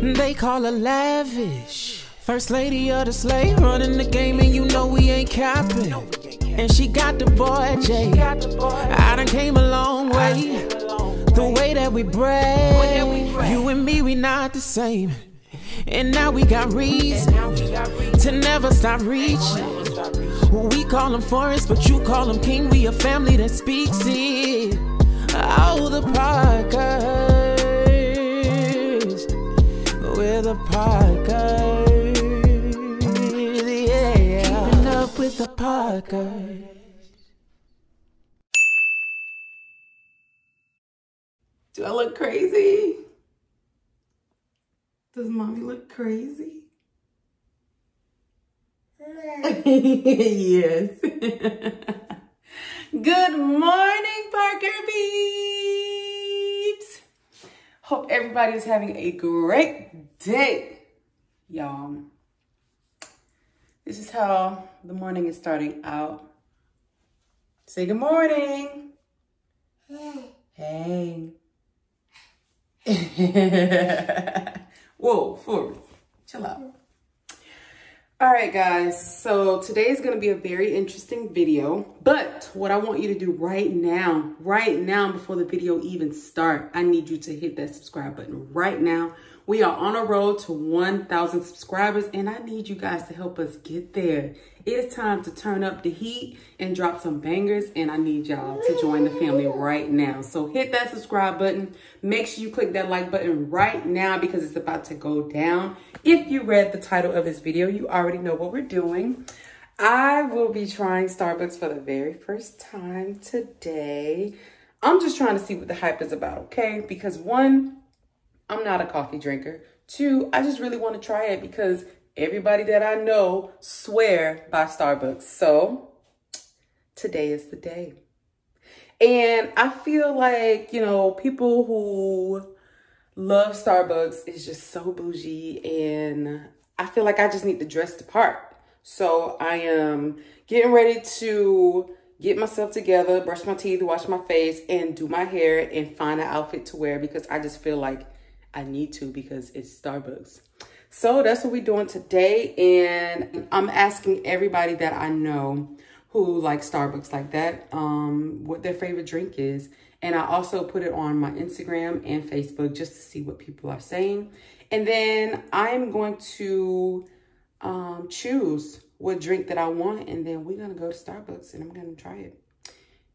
They call her lavish. First lady of the slave, running the game, and you know we ain't capping. And she got the boy Jai. I done came a long way. The way that we break, you and me, we not the same. And now we got reason to never stop reaching. We call him Forrest, but you call him King. We a family that speaks it. Oh, the Parkers. We're the Parkers. Yeah. Keeping up with the Parkers. Do I look crazy? Does mommy look crazy? yes. Good morning, Parker Peeps. Hope everybody is having a great day, y'all. This is how the morning is starting out. Say good morning. Hey. Whoa, Forrest, chill out. All right, guys, so today is gonna be a very interesting video, but what I want you to do right now, right now, before the video even start, I need you to hit that subscribe button right now. We are on a road to 1,000 subscribers, and I need you guys to help us get there. It is time to turn up the heat and drop some bangers, and I need y'all to join the family right now. So hit that subscribe button. Make sure you click that like button right now because it's about to go down. If you read the title of this video, you already know what we're doing. I will be trying Starbucks for the very first time today. I'm just trying to see what the hype is about, okay? Because one, I'm not a coffee drinker. Two, I just really want to try it because everybody that I know swear by Starbucks. So today is the day. And I feel like, you know, people who love Starbucks is just so bougie and I feel like I just need to dress the part. So I am getting ready to get myself together, brush my teeth, wash my face, and do my hair and find an outfit to wear because I just feel like I need to because it's Starbucks. So that's what we're doing today. And I'm asking everybody that I know who like Starbucks like that, um, what their favorite drink is. And I also put it on my Instagram and Facebook just to see what people are saying. And then I'm going to um, choose what drink that I want. And then we're going to go to Starbucks and I'm going to try it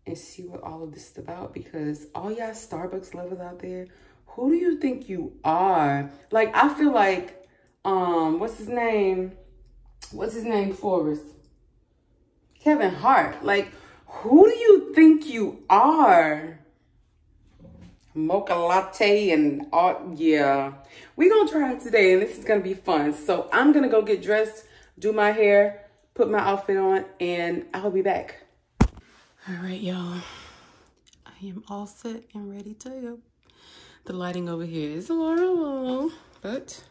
and see what all of this is about. Because all y'all Starbucks lovers out there, who do you think you are? Like, I feel like, um, what's his name? What's his name, Forrest? Kevin Hart. Like, who do you think you are? Mocha latte and all, yeah. we gonna try it today and this is gonna be fun. So I'm gonna go get dressed, do my hair, put my outfit on, and I'll be back. All right, y'all. I am all set and ready to go. The lighting over here is horrible, but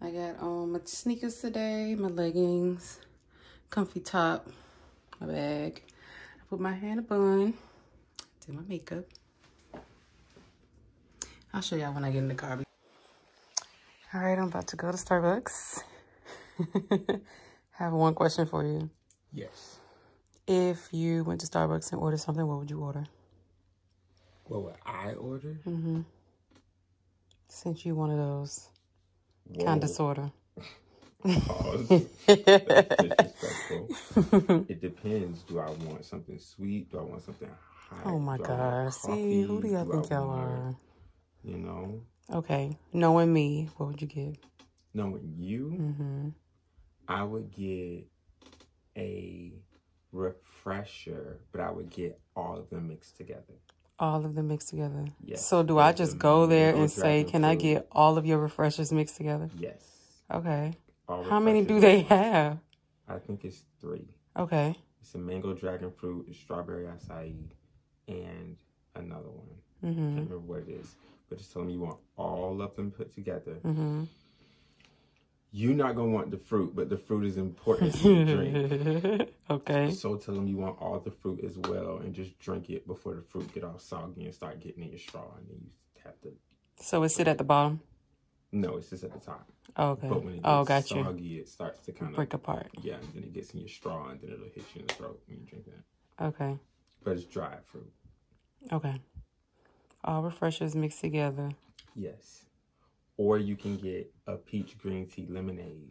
I got um my sneakers today, my leggings, comfy top, my bag. I put my hair in a bun, did my makeup. I'll show y'all when I get in the car. All right, I'm about to go to Starbucks. I have one question for you. Yes. If you went to Starbucks and ordered something, what would you order? What would I order? Mm-hmm. Since you one of those kind of sorta. Pause. It depends. Do I want something sweet? Do I want something hot? Oh my God. See, who do y'all think y'all are? You know, Okay. Knowing me, what would you get? knowing you, Mm-hmm. I would get a refresher, but I would get all of them mixed together. All of them mixed together. Yes. So do I just go there and say, can I get all of your refreshers mixed together? Yes. Okay. All How many do they have? I think it's three. Okay. It's a mango dragon fruit, a strawberry acai, and another one. I Mm-hmm. can't remember what it is. But just tell them you want all of them put together. Mm-hmm. You're not gonna want the fruit, but the fruit is important to the drink. okay. So tell them you want all the fruit as well, and just drink it before the fruit get all soggy and start getting in your straw, and then you have to. So it sit at the bottom. No, it's just at the top. Oh, okay. But when it oh, gets Oh, got you. soggy, it starts to kind of Break apart. Yeah, and then it gets in your straw, and then it'll hit you in the throat when you drink that. Okay. But it's dried fruit. Okay. All refreshers mixed together. Yes. Or you can get a peach green tea lemonade.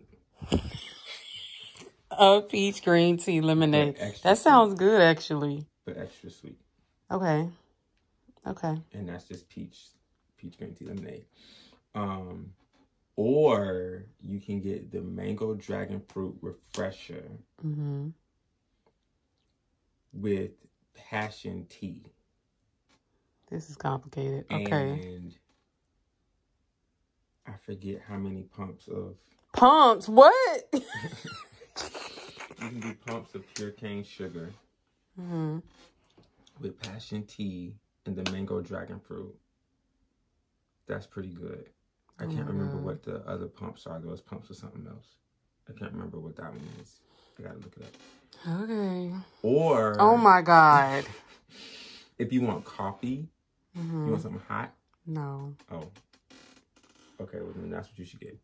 Oh, peach green tea lemonade. That sounds good, actually. but extra sweet. Okay. Okay. And that's just peach peach green tea lemonade. Um or you can get the mango dragon fruit refresher Mm-hmm. with passion tea. This is complicated. Okay. And I forget how many pumps of Pumps. What? you can do pumps of pure cane sugar mm-hmm. with passion tea and the mango dragon fruit. That's pretty good. I can't remember Mhm. what the other pumps are. Those pumps are something else. I can't remember what that one is. I gotta look it up. Okay. Or Oh my God. if you want coffee, hmm you want something hot. No. Oh, okay. Well, then that's what you should get.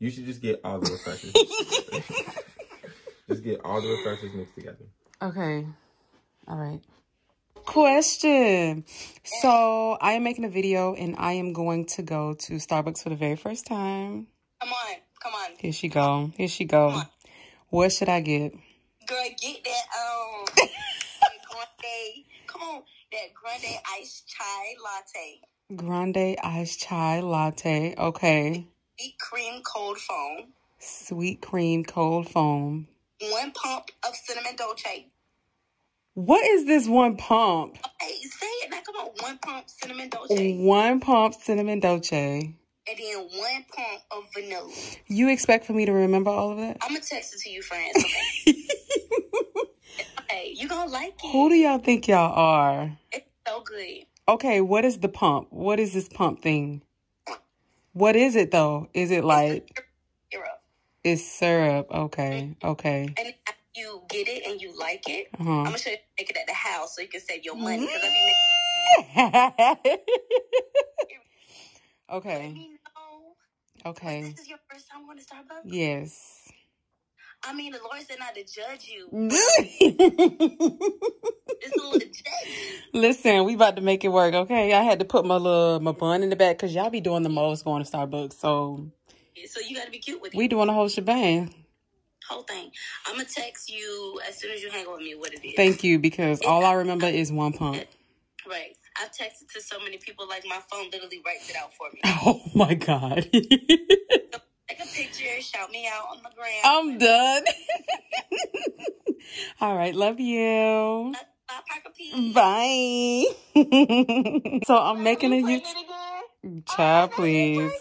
You should just get all the refreshers. just get all the refreshers mixed together. Okay. All right. Question. So I am making a video and I am going to go to Starbucks for the very first time. Come on, come on, Here she go. Here she go. What should I get? girl, get that um, grande. Come on, that grande iced chai latte, Grande iced chai latte. Okay. sweet cream cold foam, Sweet cream cold foam. One pump of cinnamon dolce. What is this one pump? Hey, say it now. Come on, one pump cinnamon dolce, One pump cinnamon dolce. and then one pump of vanilla. You expect for me to remember all of that? I'm gonna text it to you, friends. Okay, hey, you gonna like it? Who do y'all think y'all are? It's so good. Okay, what is the pump? What is this pump thing? What is it though? Is it like. It's syrup? Okay, okay. And after you get it and you like it, I'm Uh-huh. gonna show you how to make it at the house so you can save your money. Because I be making. Okay, okay. This is your first time going to Starbucks? Yes. I mean, the Lord said not to judge you. It's legit. Listen, we about to make it work, okay? I had to put my little my bun in the back because y'all be doing the most going to Starbucks. So So you got to be cute with it. we doing a whole shebang. Whole thing. I'm going to text you as soon as you hang up with me what it is. Thank you because all I remember is one pump. Right. I've texted to so many people, like my phone literally writes it out for me. Oh my god. Take a picture, shout me out on the gram. I'm done. all right, love you. Bye, Parker P. Bye. so I'm making a Play you it again? child, oh, please.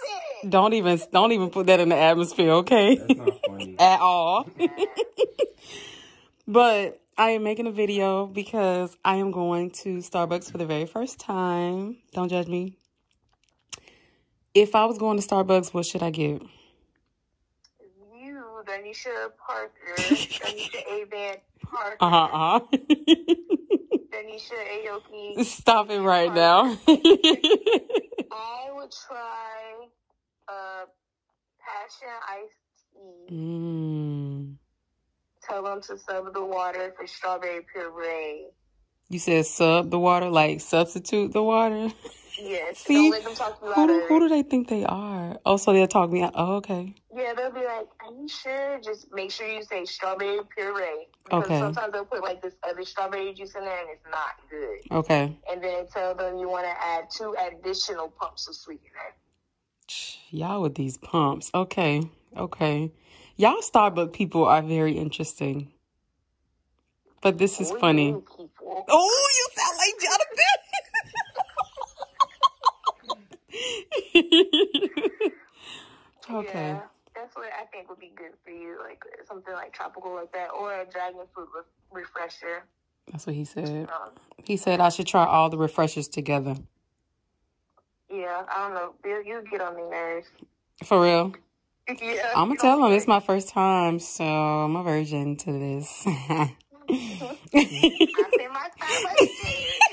Don't even don't even put that in the atmosphere, okay? That's not funny. At all. but I am making a video because I am going to Starbucks for the very first time. Don't judge me. If I was going to Starbucks, what should I get? You, Darnisha Parker, Darnisha Avan Parker, Uh huh. Uh-huh. Darnisha Aoki. Stop it right now. I would try passion iced tea. mm. Tell them to sub the water for strawberry puree. You said sub the water, like substitute the water. Yes, See? don't let them talk you Who do, who do they think they are? Oh, so they'll talk me out. Oh, okay. Yeah, they'll be like, "Are you sure?" Just make sure you say strawberry puree because Okay. sometimes they'll put like this other strawberry juice in there and it's not good. Okay. And then tell them you want to add two additional pumps of sweetener. Y'all with these pumps. Okay. Okay. Y'all Starbucks people are very interesting. But this is funny. Oh, you sound like Jonathan. okay. Yeah, that's what I think would be good for you, like something like tropical like that, or a dragon fruit re- refresher. That's what he said. Um, He said I should try all the refreshers together. I don't know. You, you get on my nerves. For real. yeah, I'm gonna tell him it's my first time, so I'm a virgin to this. nerves. I spend my time upstairs.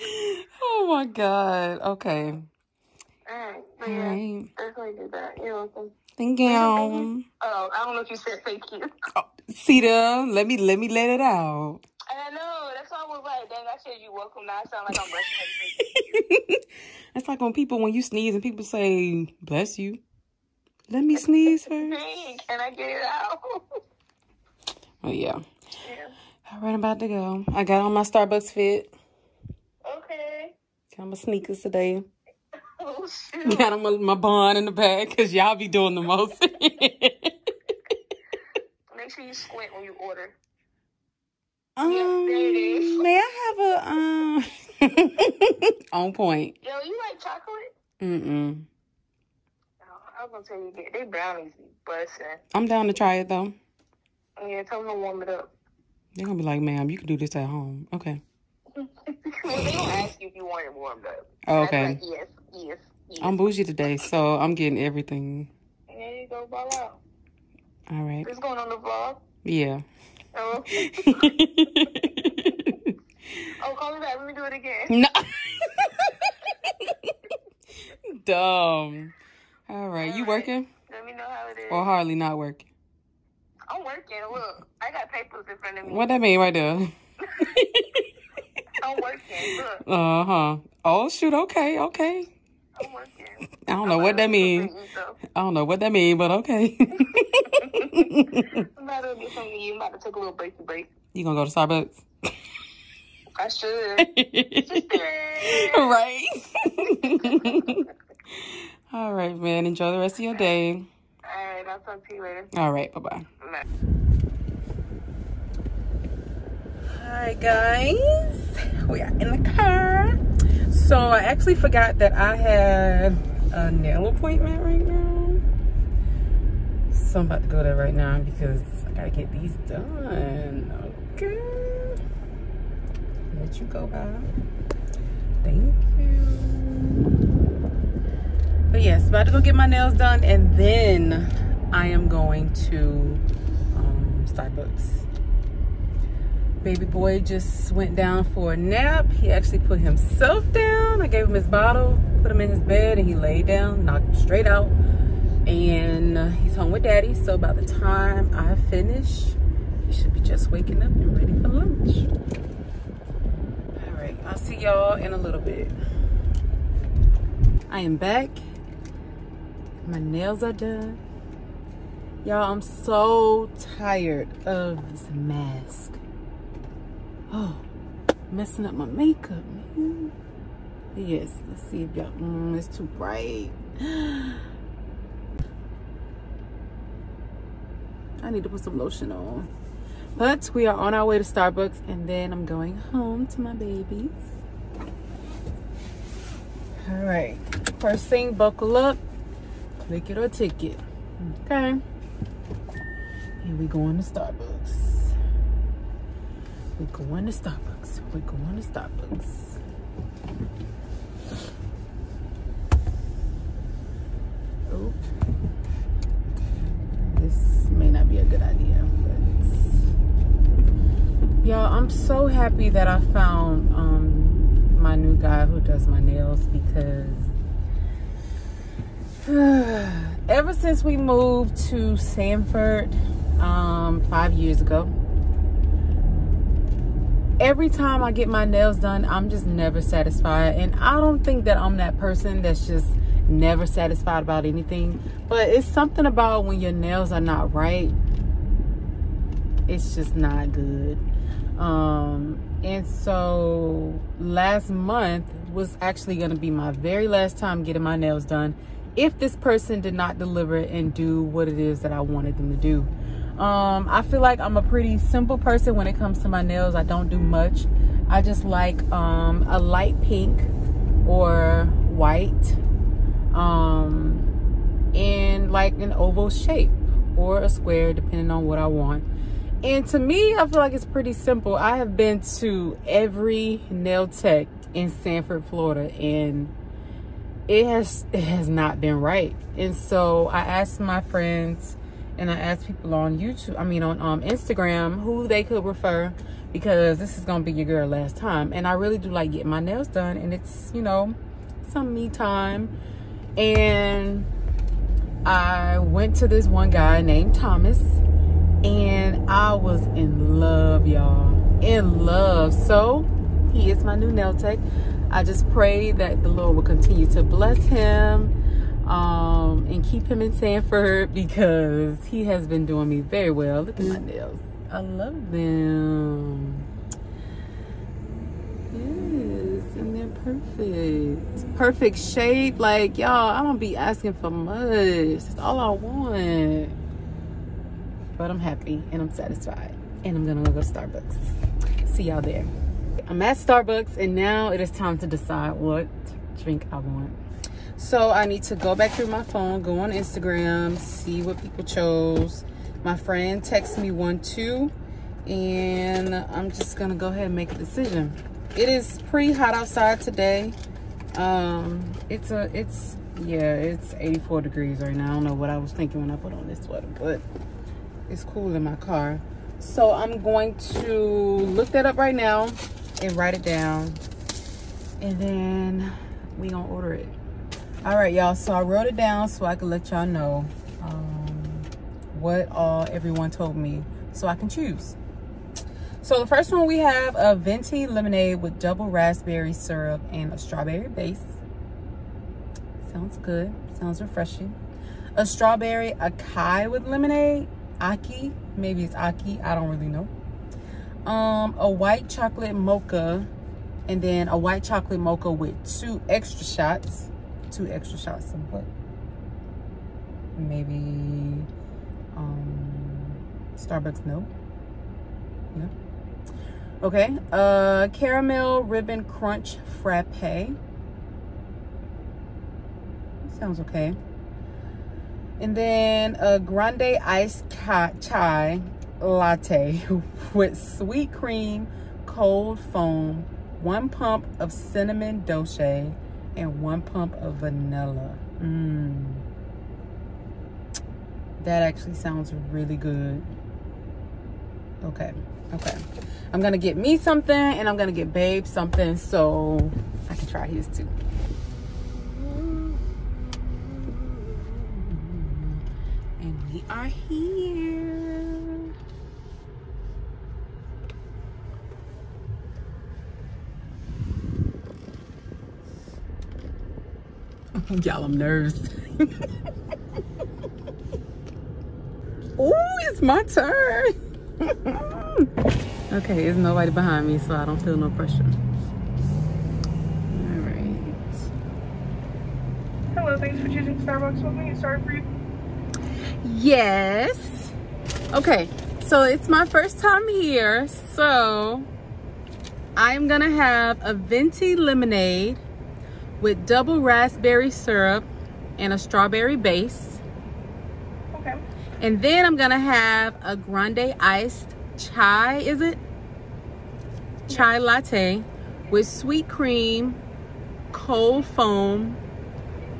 oh my god. Okay. Alright, yeah, right. definitely do that. You're welcome. Thank you. Oh, I don't know if you said thank you. Oh, See them? Let me let me let it out. I know, that's why I was like, dang, I said you welcome. Now I sound like I'm rushing her to say thank you. It's like when people when you sneeze and people say bless you. Let me sneeze first. Can I get it out? Oh yeah. yeah. All right, I'm about to go. I got on my Starbucks fit. Okay. Got my sneakers today. Oh, shoot. Got on my, my bond in the bag because y'all be doing the most. Make sure you squint when you order. Um, there it is. May I have a um on point? Yo, you like chocolate? Mm-mm. Oh, I was gonna tell you, get they brownies be busting. I'm down to try it though. Yeah, tell them to warm it up. They're gonna be like, ma'am, you can do this at home. Okay. well, they don't ask you if you want it warmed up. Oh, okay. Like, yes, yes, yes. I'm bougie today, so I'm getting everything. there you go, ball out. All right. What's going on the vlog? Yeah. Oh, oh, call me back. Let me do it again. no. Dumb. All right. You working Let me know how it is. or hardly not working? I'm working. Look, I got papers in front of me. What that mean right there? I'm working. Look, Uh huh. Oh shoot. Okay. Okay. I'm working. I don't know what that means. I don't know what that means, but okay. I'm about to get something to. I'm about to take a little breaky break. you gonna go to Starbucks? I should. Right. All right, man. Enjoy the rest of your day. All right, I'll talk to you later. All right. Bye bye. Bye. Hi guys, we are in the car. So I actually forgot that I had a nail appointment right now. So I'm about to go there right now because I gotta get these done. Okay. Let you go by. Thank you. But yes, about to go get my nails done and then I am going to um, Starbucks baby boy just went down for a nap. He actually put himself down. I gave him his bottle, put him in his bed, and he laid down, knocked him straight out. And uh, he's home with daddy. So by the time I finish, he should be just waking up and ready for lunch. All right, I'll see y'all in a little bit. I am back. My nails are done. Y'all, I'm so tired of this mask. Oh, messing up my makeup. Yes, let's see if y'all, mm, it's too bright. I need to put some lotion on. But we are on our way to Starbucks and then I'm going home to my babies. All right, first thing, buckle up, click it or ticket. Okay. here we going to Starbucks. We're going to Starbucks. We're going to Starbucks. Oh. This may not be a good idea, y'all, I'm so happy that I found um my new guy who does my nails because ever since we moved to Sanford um five years ago every time I get my nails done, I'm just never satisfied. And I don't think that I'm that person that's just never satisfied about anything. But it's something about when your nails are not right. It's just not good. Um, and so last month was actually going to be my very last time getting my nails done. If this person did not deliver and do what it is that I wanted them to do um i feel like i'm a pretty simple person when it comes to my nails. I don't do much. I just like um a light pink or white um in like an oval shape or a square depending on what i want. And to me i feel like it's pretty simple. I have been to every nail tech in sanford florida and it has it has not been right. And so i asked my friends and I asked people on YouTube, I mean on um, Instagram, who they could refer because this is gonna be your girl last time. And I really do like getting my nails done, and it's you know some me time. And I went to this one guy named Thomas and I was in love, y'all. In love. So he is my new nail tech. I just pray that the Lord will continue to bless him um, and keep him in Sanford because he has been doing me very well. Look at my nails. I love them. Yes, and they're perfect. Perfect shape. Like, y'all, I don't be asking for much. That's all I want. But I'm happy and I'm satisfied. And I'm gonna go to Starbucks. See y'all there. I'm at Starbucks and now it is time to decide what drink I want. So I need to go back through my phone, go on Instagram, see what people chose. My friend texted me one too, and I'm just gonna go ahead and make a decision. It is pretty hot outside today. Um, it's a, it's, yeah, it's 84 degrees right now. I don't know what I was thinking when I put on this sweater, but it's cool in my car. So I'm going to look that up right now and write it down. And then we gonna order it. All right, y'all, so I wrote it down so I can let y'all know um, what all everyone told me so I can choose. So the first one we have a venti lemonade with double raspberry syrup and a strawberry base. Sounds good, sounds refreshing. A strawberry acai with lemonade Aki. Maybe it's Aki. I don't really know. Um, a white chocolate mocha. And then a white chocolate mocha with two extra shots. Two extra shots of what? Maybe um, Starbucks no. Yeah. Okay. Uh, caramel ribbon crunch frappe. Sounds okay. And then a grande iced chai latte with sweet cream, cold foam, one pump of cinnamon dolce, and one pump of vanilla. Mmm. That actually sounds really good. Okay, okay. I'm gonna get me something and I'm gonna get Babe something so I can try his too. And we are here. Y'all, I'm nervous. oh, it's my turn. okay, there's nobody behind me, so I don't feel no pressure. All right. Hello, thanks for choosing Starbucks with me. Sorry for you. Yes. Okay, so it's my first time here, so I'm gonna have a venti lemonade with double raspberry syrup and a strawberry base. Okay. And then I'm gonna have a grande iced chai, is it? Chai latte with sweet cream, cold foam,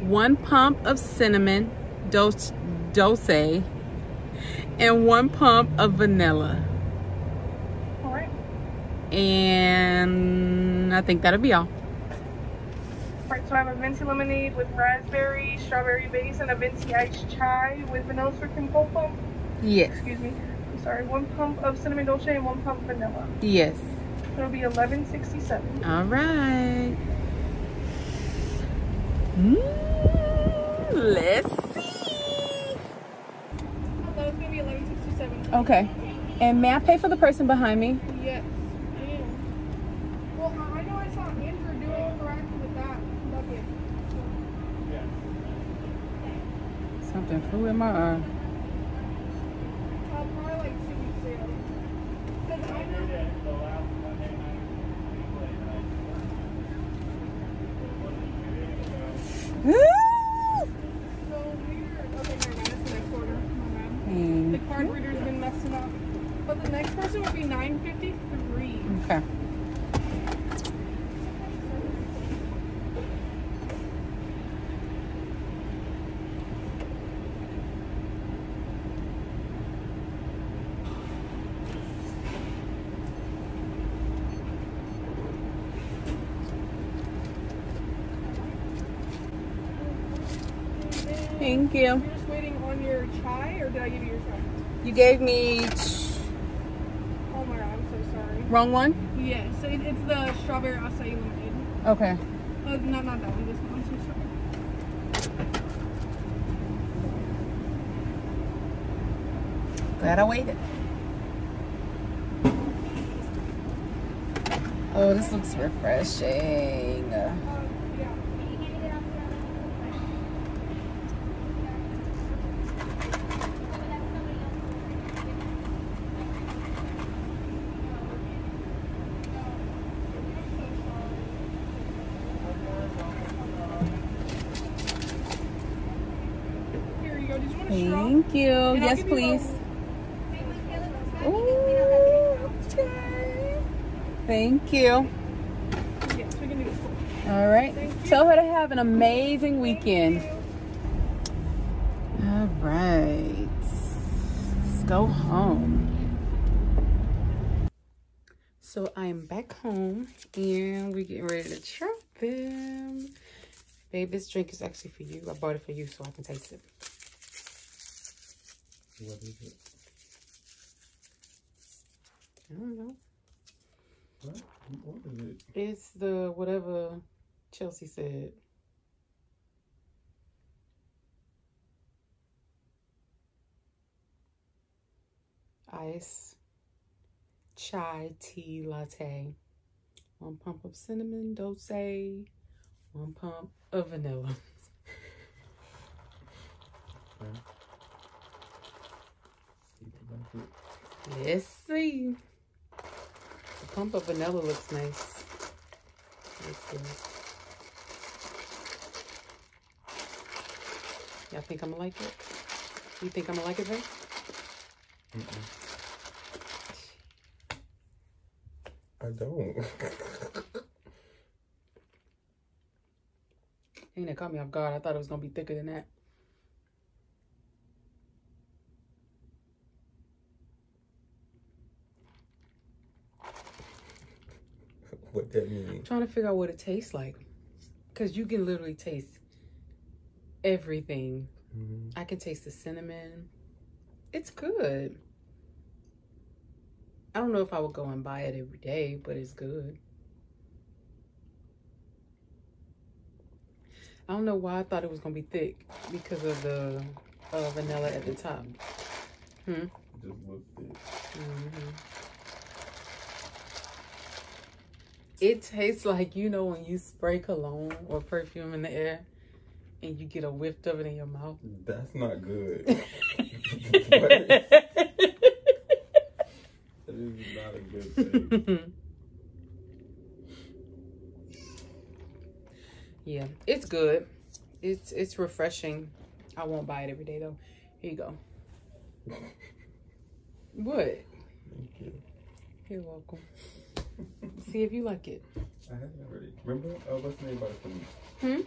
one pump of cinnamon, dose dulce and one pump of vanilla. All right. And I think that'll be all. All right, so I have a venti lemonade with raspberry, strawberry base, and a venti iced chai with vanilla syrup and cold foam. Yes. Excuse me. I'm sorry. One pump of cinnamon dolce and one pump vanilla. Yes. It'll be 11.67. All right. Mm, let's see. That was gonna be 11.67. Okay. And may I pay for the person behind me? Yes. And well, I I know I saw Andrew doing interactive with that bucket. Something flew in my eye. Uh, probably like two weeks ago. 'Cause I know. Woo! So weird. Okay, never mind. That's the next order. My bad. Mm, The card reader's been messing up. But the next person would be 953. Okay. Thank you. You're just waiting on your chai, or did I give you your chai? You gave me Oh my god, I'm so sorry. wrong one. Yes, so it, it's the strawberry acai lemonade. Okay. Oh, not not that one. This one. I'm so sorry. Glad I waited. Oh, this looks refreshing. Here you go. Did you want a straw? Thank you. And I'll Yes, give you please. a- Ooh, okay. Thank you. Yes, we can do this. All right. Thank you. Tell her to have an amazing weekend. All right. Let's go home. So I am back home and we're getting ready to try them. Babe, this drink is actually for you. I bought it for you so I can taste it. What is it? I don't know. What? You ordered it. It's the whatever Chelsea said. Ice chai tea latte. One pump of cinnamon dulce. One pump of vanilla. Let's see. The pump of vanilla looks nice. Y'all think I'm gonna like it? You think I'm gonna like it, babe? I don't. Ain't that caught me off guard. I thought it was gonna be thicker than that. what that mean? trying to figure out what it tastes like. Cause you can literally taste everything. Mhm. I can taste the cinnamon. It's good. I don't know if I would go and buy it every day, but it's good. I don't know why I thought it was gonna be thick because of the uh, vanilla at the top. Hmm. Just look it. hmm It tastes like you know when you spray cologne or perfume in the air and you get a whiff of it in your mouth. That's not good. that is not a good thing. yeah, it's good. It's it's refreshing. I won't buy it every day though. Here you go. What? Thank you. You're welcome. See if you like it. I haven't already. Remember, uh, what's the name about it for me? Hmm?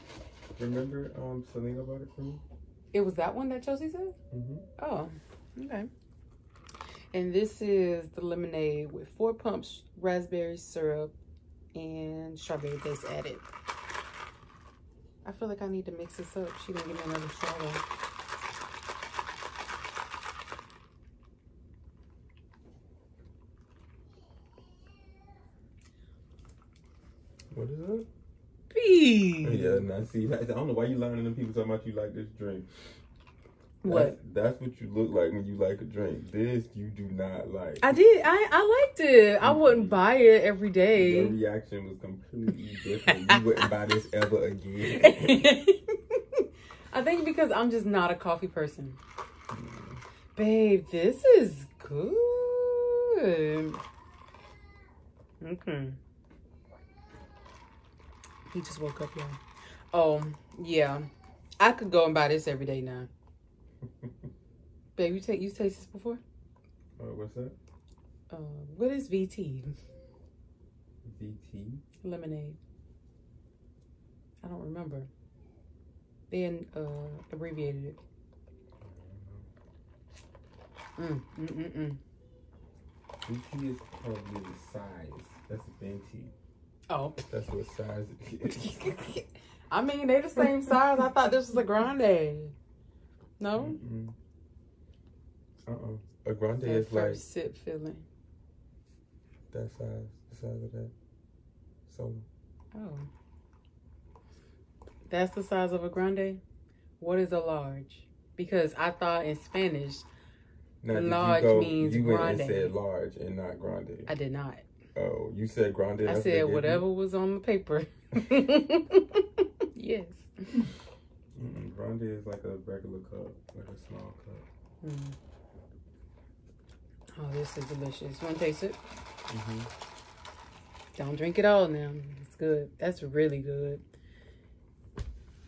Remember, um, Selena bought it for me? It was that one that Chelsea said? Mm-hmm. Oh, okay. And this is the lemonade with four pumps, raspberry syrup, and strawberry base added. I feel like I need to mix this up. She didn't give me another straw. What is that? Pee. Yeah, now see, I don't know why you're lying to them people talking about you like this drink. What? That's, that's what you look like when you like a drink. This you do not like. I did. I, I liked it. I wouldn't buy it every day. Your reaction was completely different. you wouldn't buy this ever again. I think because I'm just not a coffee person. Mm. Babe, this is good. Okay. He just woke up, y'all. Oh, yeah. I could go and buy this every day now. Babe, you take you taste this before? Uh, what's that? Uh, what is VT? VT. Lemonade. I don't remember. They uh, abbreviated it. Mm, mm, mm, mm. VT is probably the size. That's venti. Oh. That's what size it is. I mean, they the same size. I thought this was a grande. No? Mm-mm. Uh-uh. A grande That is like first sip feeling. that size, the size of that solo. Oh. That's the size of a grande? What is a large? Because I thought in Spanish, Now, Large you go, means you went grande. and said large and not grande. I did not. oh, you said grande. I that's what they said whatever was on the paper. yes. Mm-mm. Grande is like a regular cup, like a small cup. Mm. Oh, this is delicious. Want to taste it? Mm-hmm. Don't drink it all now. It's good. That's really good.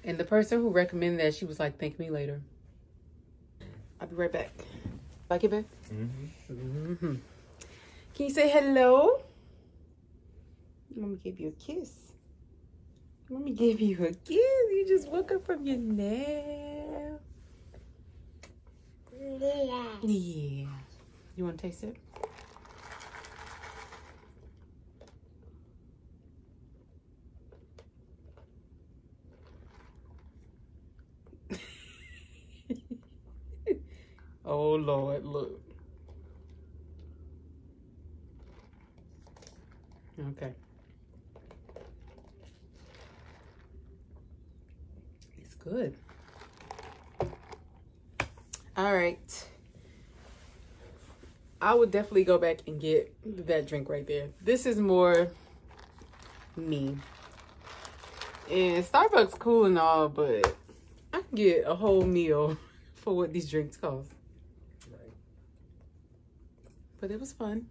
And the person who recommended that, she was like, thank me later. I'll be right back. Like it, babe? Mm-hmm. Mm-hmm. Can you say hello? Let me give you a kiss. Let me give you a kiss. You just woke up from your nap. Yeah. Yeah. You want to taste it? oh Lord, look. Okay. It's good. All right. I would definitely go back and get that drink right there. This is more me. And Starbucks cool and all, but I can get a whole meal for what these drinks cost. But it was fun.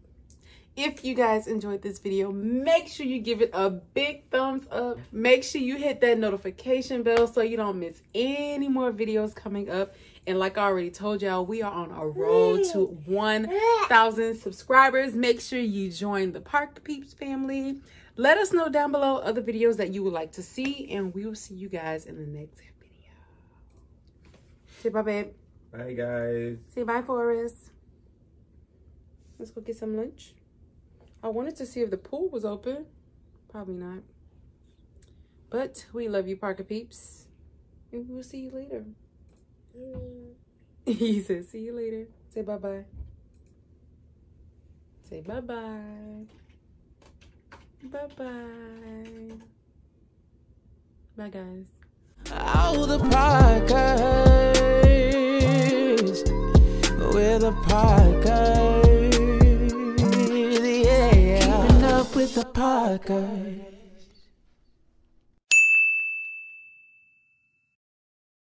If you guys enjoyed this video, make sure you give it a big thumbs up. Make sure you hit that notification bell so you don't miss any more videos coming up. And like I already told y'all, we are on a road mm. to 1,000 subscribers. Make sure you join the Park Peeps family. Let us know down below other videos that you would like to see. And we will see you guys in the next video. Say bye, babe. Bye, guys. Say bye, Forrest. Let's go get some lunch. I wanted to see if the pool was open. Probably not. But we love you, Parker Peeps. And we'll see you later. Mm. he said, see you later. Say bye-bye. Say bye-bye. Bye-bye. Bye, guys. Oh, the Parkers. We're the Parkers. With a Parkers.